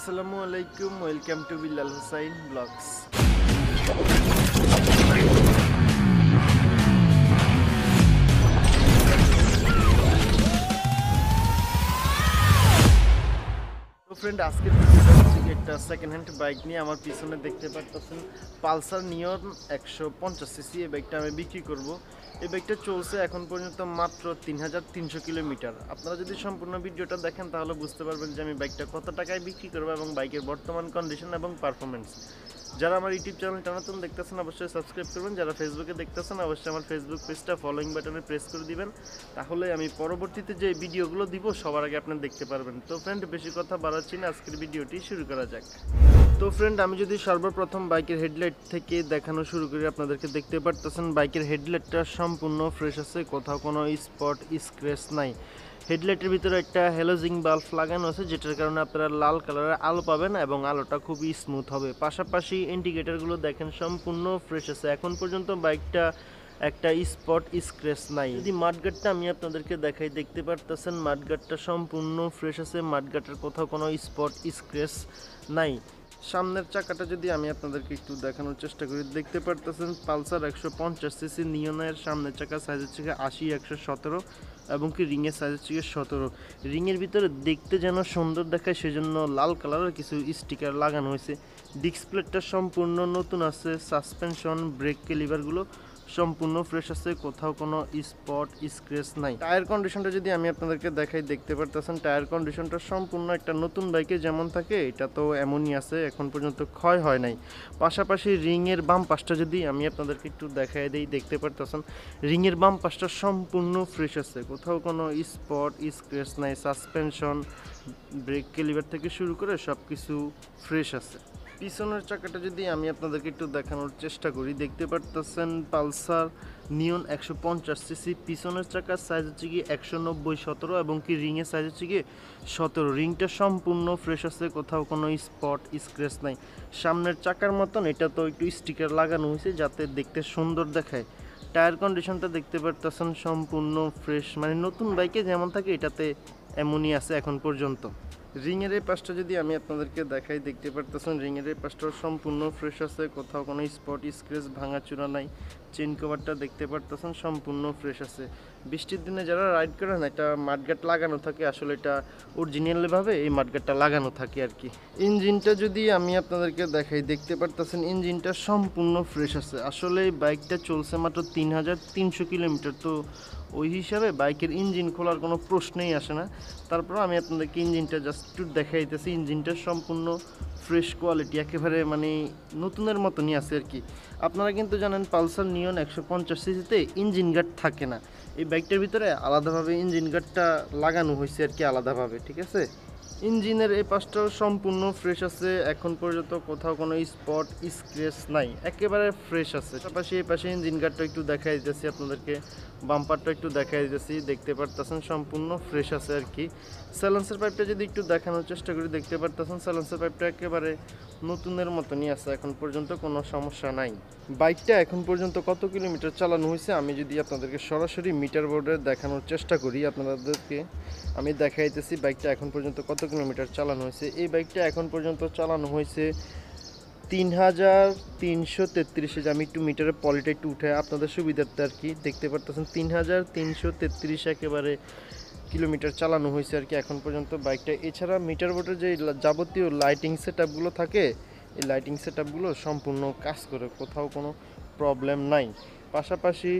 আসসালামু আলাইকুম welcome to Billal Hussain vlogs. Friend আজকের ভিডিওটা একটা সেকেন্ড হ্যান্ড বাইক নিয়ে আমার পিছনে দেখতে পাচ্ছেন পালসার নিয়ন একশো পঞ্চাশ সিসি এই বাইকটা আমি বিক্রি করব। এই বাইকটা চলছে এখন পর্যন্ত মাত্র তিন হাজার তিনশো কিলোমিটার। আপনারা যদি সম্পূর্ণ ভিডিওটা দেখেন তাহলে বুঝতে পারবেন যে আমি বাইকটা কত টাকায় বিক্রি করব এবং বাইকের বর্তমান কন্ডিশন এবং পারফরমেন্স যারা আমার ইউটিউব চ্যানেলটা নতুন দেখতেছেন, অবশ্যই সাবস্ক্রাইব করবেন। যারা ফেসবুকে দেখতেছেন, অবশ্যই আমার ফেসবুক পেজটা ফলোইং বাটনে প্রেস করে দিবেন। তাহলে আমি পরবর্তীতে যে ভিডিওগুলো দিব, সবার আগে আপনি দেখতে পারবেন। তো ফ্রেন্ড বেশি কথা বাড়াচ্ছি না। আজকের ভিডিওটি শুরু করা যাক। তো ফ্রেন্ড আমি যদি সর্বপ্রথম বাইকের হেডলাইট থেকে দেখানো শুরু করি, আপনাদেরকে দেখতে পারতেছেন বাইকের হেডলাইটটা সম্পূর্ণ ফ্রেশ আছে। কোথাও কোনো স্পট স্ক্র্যাচ নাই। হেডলাইটের ভিতরে একটা হ্যালোজিং বাল্ব লাগানো আছে, যেটার কারণে আপনারা লাল কালারের আলো পাবেন এবং আলোটা খুবই স্মুথ হবে। পাশাপাশি ইন্ডিকেটারগুলো দেখেন, সম্পূর্ণ ফ্রেশ আছে। এখন পর্যন্ত বাইকটা একটা স্পট স্ক্র্যাচ নাই। যদি মাঠগাটটা আমি আপনাদেরকে দেখাই, দেখতে পারতেছেন মাঠগাটটা সম্পূর্ণ ফ্রেশ আছে। মাঠগাটের কোথাও কোনো স্পট স্ক্র্যাচ নাই। সামনের চাকাটা যদি আমি আপনাদেরকে একটু দেখানোর চেষ্টা করি, দেখতে পারতেছেন পালসার একশো পঞ্চাশ সিসি, নিয়নের সামনের চাকা সাইজ হচ্ছে আশি, একশো সতেরো এবং কি রিংয়ের সাইজ হচ্ছে সতেরো। রিংয়ের ভিতরে দেখতে যেন সুন্দর দেখায়, সেজন্য লাল কালারের কিছু স্টিকার লাগানো হয়েছে। ডিসপ্লেটা সম্পূর্ণ নতুন আছে সাসপেনশন ব্রেক লিভারগুলো সম্পূর্ণ ফ্রেশ আছে, কোথাও কোনো স্পট স্ক্র্যাচ নাই। টায়ার কন্ডিশনটা যদি আমি আপনাদেরকে দেখাই, দেখতে পারতেছেন টায়ার কন্ডিশনটা সম্পূর্ণ একটা নতুন বাইকে যেমন থাকে, এটা তো এমনই আছে, এখন পর্যন্ত ক্ষয় হয় নাই। পাশাপাশি রিংয়ের বাম পাশটা যদি আমি আপনাদেরকে একটু দেখাই দিই, দেখতে পারতেছেন রিংয়ের বাম পাশটা সম্পূর্ণ ফ্রেশ আছে, কোথাও কোনো স্পট স্ক্র্যাচ নাই সাসপেনশন ব্রেক লিভার থেকে শুরু করে সব কিছু ফ্রেশ আছে। পিছনের চাকাটা যদি আমি আপনাদেরকে একটু দেখানোর চেষ্টা করি, দেখতে পারতেছেন পালসার নিয়ন একশো পঞ্চাশ সিসি পিছনের চাকার সাইজ হচ্ছে কি একশো নব্বই সতেরো এবং কি রিংয়ের সাইজ হচ্ছে কি সতেরো। রিংটা সম্পূর্ণ ফ্রেশ আছে, কোথাও কোনো স্পট স্ক্র্যাচ নাই। সামনের চাকার মতন এটা তো একটু স্টিকার লাগানো হয়েছে যাতে দেখতে সুন্দর দেখায়। টায়ার কন্ডিশনটা দেখতে পারতেছেন সম্পূর্ণ ফ্রেশ মানে নতুন বাইকে যেমন থাকে এটাতে এমনই আছে এখন পর্যন্ত। রিংয়ের এই পাশটা যদি আমি আপনাদেরকে দেখাই, দেখতে পারতেছেন, রিংয়ের এই পাশটাও সম্পূর্ণ ফ্রেশ আছে, কোথাও কোনো স্পট স্ক্রেচ ভাঙাচুরা নাই চেন কভারটা দেখতে পারতেছেন, সম্পূর্ণ ফ্রেশ আছে। বৃষ্টির দিনে যারা রাইড করেন এটা মাঠগাট লাগানো থাকে, আসলে এটা অরিজিনালভাবে এই মাঠগাটটা লাগানো থাকে আর কি। ইঞ্জিনটা যদি আমি আপনাদেরকে দেখাই, দেখতে পারতেছেন, ইঞ্জিনটা সম্পূর্ণ ফ্রেশ আছে। আসলে এই বাইকটা চলছে মাত্র তিন হাজার তিনশো কিলোমিটার, তো ওই হিসাবে বাইকের ইঞ্জিন খোলার কোনো প্রশ্নেই আসে না। তারপর আমি আপনাদেরকে ইঞ্জিনটা জাস্ট একটু দেখাইতেছি। ইঞ্জিনটা সম্পূর্ণ ফ্রেশ কোয়ালিটি একেবারে মানে নতুনের মতনই আছে আর কি। আপনারা কিন্তু জানেন পালসার নিয়ন একশো পঞ্চাশ সিসিতে ইঞ্জিন গার্ড থাকে না। এই বাইকটার ভিতরে আলাদাভাবে ইঞ্জিন গার্ডটা লাগানো হয়েছে আর কি আলাদাভাবে, ঠিক আছে? ইঞ্জিনের এই পাশটাও সম্পূর্ণ ফ্রেশ আছে। এখন পর্যন্ত কোথাও কোনো স্পট স্ক্রেচ নাই। একেবারে ফ্রেশ আছে। পাশাপাশি এই পাশে ইঞ্জিন গার্ডটা একটু দেখাই দিতেছি আপনাদেরকে। বাম্পারটা একটু দেখাই দিতেছি। দেখতে পারতেছেন সম্পূর্ণ ফ্রেশ আছে আর কি। স্যালেন্সের পাইপটা যদি একটু দেখানোর চেষ্টা করি, দেখতে পারতেছেন স্যালেন্সের পাইপটা একেবারে নতুনের মতনই আছে। এখন পর্যন্ত কোনো সমস্যা নাই। বাইকটা এখন পর্যন্ত কত কিলোমিটার চালানো হয়েছে? আমি যদি আপনাদেরকে সরাসরি মিটার বোর্ডে দেখানোর চেষ্টা করি আপনাদেরকে, আমি দেখাইতেছি বাইকটা এখন পর্যন্ত কত কিলোমিটার চালানো হয়েছে। এই বাইকটা এখন পর্যন্ত চালানো হয়েছে তিন হাজার তিনশো তেত্রিশে। আমি একটু মিটারের পলিটা একটু উঠে আপনাদের সুবিধার্থে আর কি। দেখতে পারতেছেন তিন হাজার তিনশো তেত্রিশ একেবারে কিলোমিটার চালানো হয়েছে আর কি এখন পর্যন্ত বাইকটা। এছাড়া মিটার বোর্ডের যে যাবতীয় লাইটিং সেট থাকে, এই লাইটিং সেট সম্পূর্ণ কাজ করে, কোথাও কোনো প্রবলেম নাই। পাশাপাশি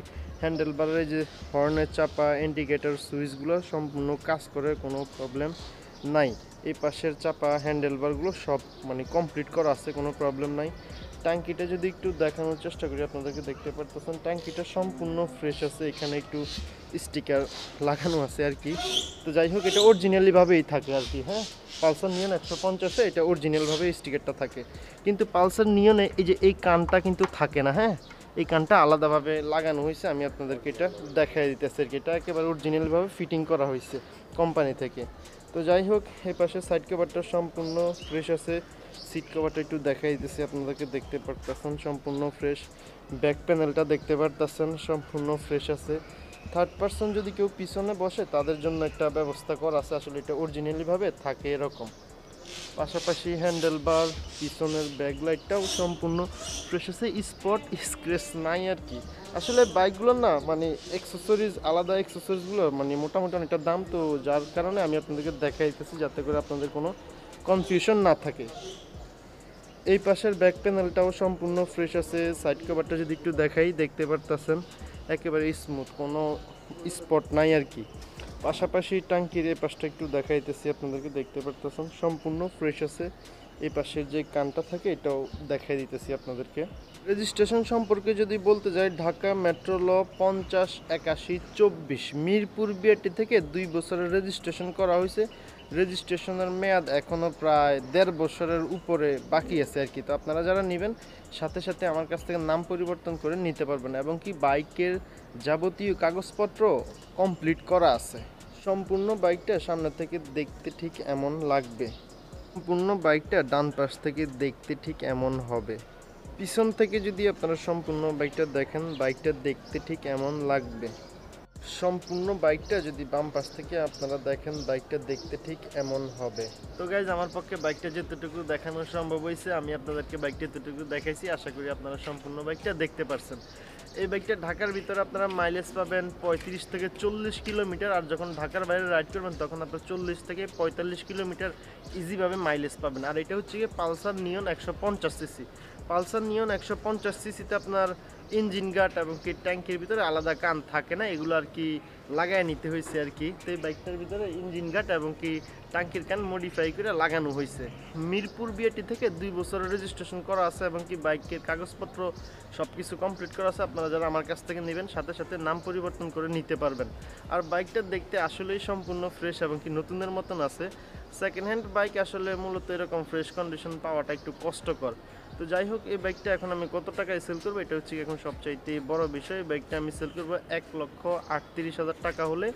হ্যান্ডেল বারের যে হর্নের চাপা ইন্ডিকেটর সুইচগুলো সম্পূর্ণ কাজ করে, কোনো প্রবলেম নাই। এই পাশের চাপা হ্যান্ডেলবারগুলো সব মানে কমপ্লিট করা আছে, কোনো প্রবলেম নাই। ট্যাঙ্কিটা যদি একটু দেখানোর চেষ্টা করি, আপনাদেরকে দেখতে পারতেছেন, ট্যাঙ্কিটা সম্পূর্ণ ফ্রেশ আছে, এখানে একটু স্টিকার লাগানো আছে আর কি। তো যাই হোক, এটা অরিজিনালিভাবেই থাকে আর কি হ্যাঁ? পালসার নিয়ন একশো পঞ্চাশে এটা অরিজিনালভাবে স্টিকারটা থাকে। কিন্তু পালসার নিয়নে এই যে এই কানটা কিন্তু থাকে না হ্যাঁ? এই কানটা আলাদাভাবে লাগানো হয়েছে, আমি আপনাদেরকে এটা দেখাই দিতেছি আর কি। এটা একেবারে অরিজিনালভাবে ফিটিং করা হয়েছে কোম্পানি থেকে। তো যাই হোক, এই পাশে সাইড কভারটা সম্পূর্ণ ফ্রেশ আছে। সিট কভারটা একটু দেখাই দিতেছি আপনাদেরকে দেখতে পারতেছেন, সম্পূর্ণ ফ্রেশ ব্যাক প্যানেলটা দেখতে পারতেছেন, সম্পূর্ণ ফ্রেশ আছে। থার্ড পার্সন যদি কেউ পিছনে বসে, তাদের জন্য একটা ব্যবস্থা করা আছে। আসলে এটা অরিজিনালিভাবে থাকে এরকম। পাশাপাশি হ্যান্ডেল বার পিছনের ব্যাক লাইটটাও সম্পূর্ণ ফ্রেশ আছে স্পট স্ক্রেচ নাই আর কি। আসলে বাইকগুলো না মানে অ্যাক্সেসরিজ আলাদা অ্যাক্সেসরিজগুলো মানে মোটামুটি অনেকটা দাম, তো যার কারণে আমি আপনাদেরকে দেখাইতেছি যাতে করে আপনাদের কোনো কনফিউশন না থাকে। এই পাশের ব্যাক প্যানেলটাও সম্পূর্ণ ফ্রেশ আছে সাইড কভারটা যদি একটু দেখাই, দেখতে পারতেছেন, একেবারে স্মুথ কোনো স্পট নাই আর কি। পাশাপাশি টাঙ্কির এই পাশটা একটু দেখাইতেছি, আপনাদেরকে দেখতে পারতেছেন। সম্পূর্ণ ফ্রেশ আছে। এই পাশের যে কানটা থাকে, এটাও দেখাই দিতেছি আপনাদেরকে। রেজিস্ট্রেশন সম্পর্কে যদি বলতে যাই, ঢাকা মেট্রো ল পঞ্চাশ একাশি চব্বিশ, মিরপুর বিআরটি থেকে দুই বছরের রেজিস্ট্রেশন করা হয়েছে। রেজিস্ট্রেশনের মেয়াদ এখনও প্রায় দেড় বছরের উপরে বাকি আছে আর কি। তো আপনারা যারা নেবেন, সাথে সাথে আমার কাছ থেকে নাম পরিবর্তন করে নিতে পারবেন। এবং কি বাইকের যাবতীয় কাগজপত্র কমপ্লিট করা আছে। সম্পূর্ণ বাইকটা সামনে থেকে দেখতে ঠিক এমন লাগবে। সম্পূর্ণ বাইকটা ডান পাশ থেকে দেখতে ঠিক এমন হবে। পিছন থেকে যদি আপনারা সম্পূর্ণ বাইকটা দেখেন, বাইকটা দেখতে ঠিক এমন লাগবে। সম্পূর্ণ বাইকটা যদি বাম পাশ থেকে আপনারা দেখেন, বাইকটা দেখতে ঠিক এমন হবে। তো গাইজ আমার পক্ষে বাইকটা যেতটুকু দেখানো সম্ভব হয়েছে, আমি আপনাদেরকে বাইকটা এতটুকু দেখাইছি, আশা করি আপনারা সম্পূর্ণ বাইকটা দেখতে পারছেন। এই বাইকটা ঢাকার ভিতরে আপনারা মাইলেজ পাবেন পঁয়ত্রিশ থেকে চল্লিশ কিলোমিটার। আর যখন ঢাকার বাইরে রাইড করবেন, তখন আপনার চল্লিশ থেকে পঁয়তাল্লিশ কিলোমিটার ইজিভাবে মাইলেজ পাবেন। আর এটা হচ্ছে গিয়ে পালসার নিয়ন একশো পঞ্চাশ সিসি পালসার নিয়ন একশো পঞ্চাশ সিসিতে আপনার ইঞ্জিন গার্ড এবং কি ট্যাঙ্কের ভিতরে আলাদা কান থাকে না, এগুলো আর কি লাগায় নিতে হয়েছে আর কি। তো এই বাইকটার ভিতরে ইঞ্জিন গার্ড এবং কি ট্যাঙ্কির কান মডিফাই করে লাগানো হয়েছে। মিরপুর বিএটি থেকে দুই বছরের রেজিস্ট্রেশন করা আছে এবং কি বাইকের কাগজপত্র সব কিছু কমপ্লিট করা আছে। আপনারা যারা আমার কাছ থেকে নেবেন, সাথে সাথে নাম পরিবর্তন করে নিতে পারবেন। আর বাইকটা দেখতে আসলেই সম্পূর্ণ ফ্রেশ এবং কি নতুনের মতন আছে। সেকেন্ড হ্যান্ড বাইক আসলে মূলত এরকম ফ্রেশ কন্ডিশন পাওয়াটা একটু কষ্টকর। তো যাই হোক, এই বাইকটা এখন আমি কত টাকায় সেল করব, এটা হচ্ছে এখন সবচাইতে বড় বিষয়। বাইকটা আমি সেল করব এক লক্ষ আটত্রিশ হাজার টাকা হলে।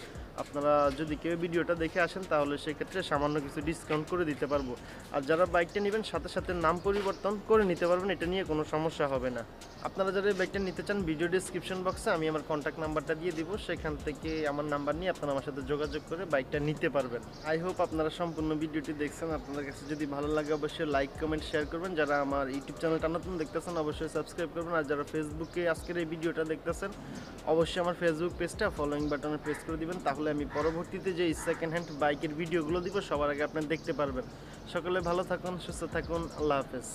আপনারা যদি কেউ ভিডিওটা দেখে আসেন, তাহলে সেক্ষেত্রে সামান্য কিছু ডিসকাউন্ট করে দিতে পারব। আর যারা বাইকটা নেবেন, সাথে সাথে নাম পরিবর্তন করে নিতে পারবেন, এটা নিয়ে কোনো সমস্যা হবে না। আপনারা যারা এই বাইকটা নিতে চান ভিডিও ডিসক্রিপশন বক্সে আমি আমার কন্ট্যাক্ট নাম্বারটা দিয়ে দিব। সেখান থেকে আমার নাম্বার নিয়ে আপনারা আমার সাথে যোগাযোগ করে বাইকটা নিতে পারবেন। আই হোপ আপনারা সম্পূর্ণ ভিডিওটি দেখছেন। আপনাদের কাছে যদি ভালো লাগে, অবশ্যই লাইক কমেন্ট শেয়ার করবেন। যারা আমার ইউটিউব চ্যানেলটা নতুন দেখতেছেন, অবশ্যই সাবস্ক্রাইব করবেন। আর যারা ফেসবুকে আজকের এই ভিডিওটা দেখতেছেন, অবশ্যই আমার ফেসবুক পেজটা ফলোয়িং বাটনে প্রেস করে দিবেন, তাহলে আমি পরবর্তীতে যে সেকেন্ড হ্যান্ড বাইকের ভিডিওগুলো দিব, সবার আগে আপনি দেখতে পারবেন। সকলে ভালো থাকুন, সুস্থ থাকুন, আল্লাহ হাফেজ।